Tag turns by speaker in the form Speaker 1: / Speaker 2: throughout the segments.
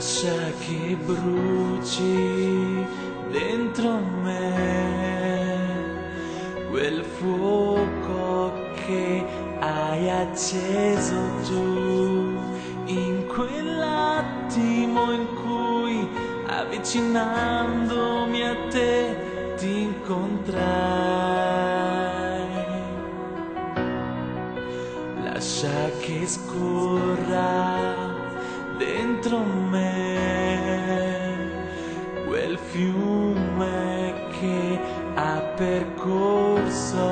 Speaker 1: che bruci dentro me, quel fuoco che hai acceso tu in quell'attimo in cui avvicinandomi a te ti incontrai. Lascia che scorra dentro me quel fiume che ha percorso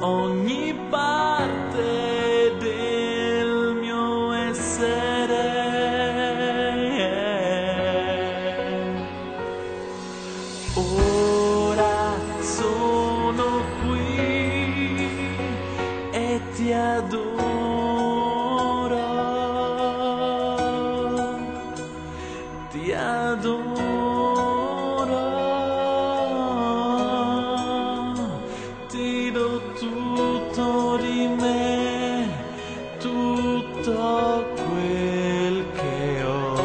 Speaker 1: ogni parte del mio essere. Ora sono qui e ti adoro, tutto di me, tutto quel che ho.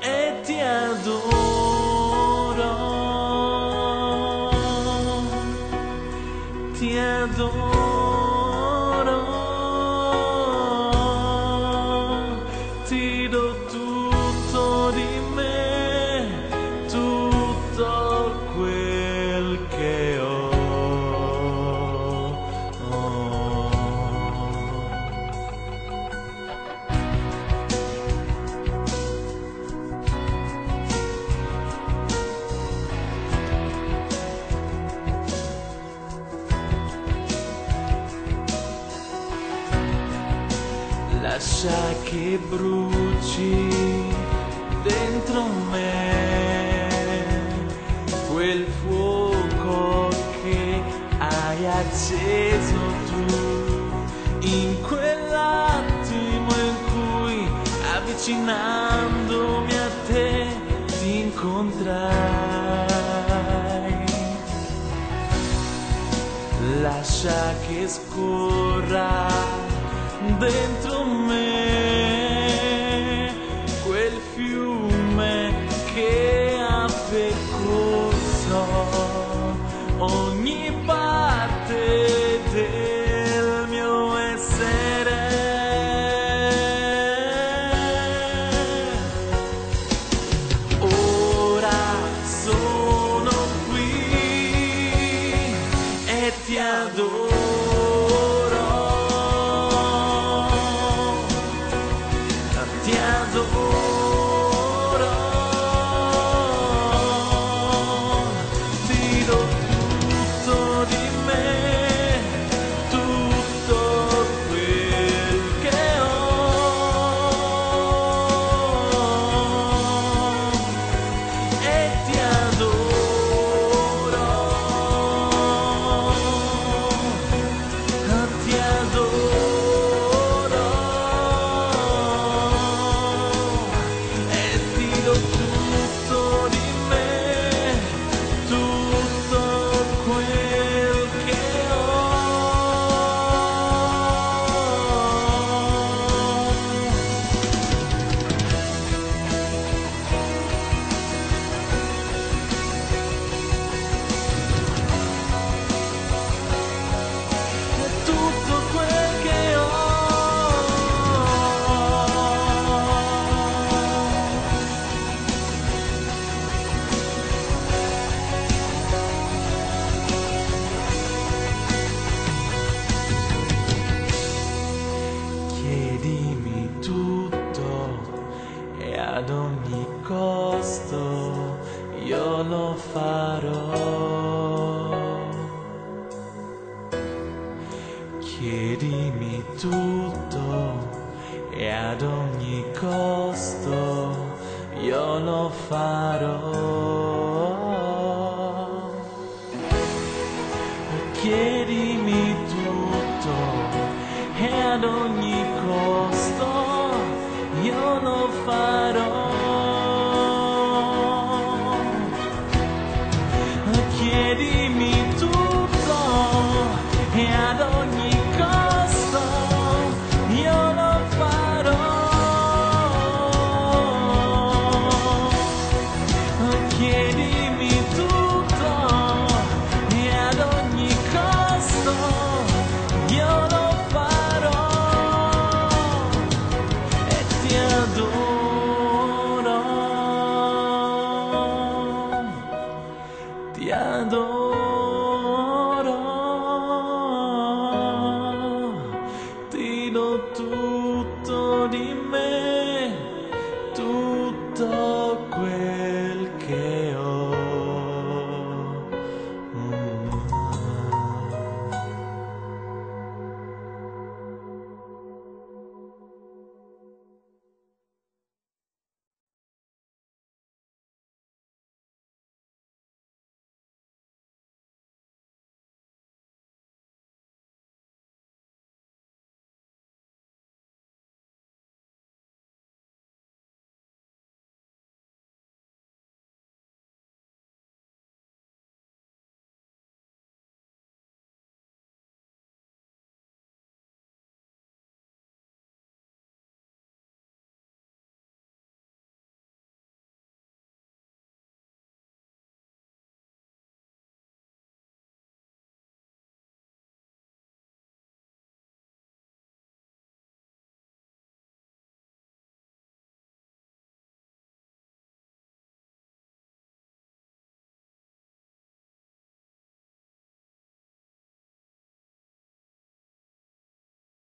Speaker 1: e ti adoro, ti adoro, lascia che bruci dentro me. Quel fuoco che hai acceso tu in quell'attimo in cui avvicinandomi a te ti incontrai. Lascia che scorra dentro costo io lo farò. Chiedimi tutto e ad ogni costo io lo farò. Chiedimi chiedimi tutto e ad ogni costo io lo farò e ti adoro, ti adoro, ti do tutto di me, tutto quello. care.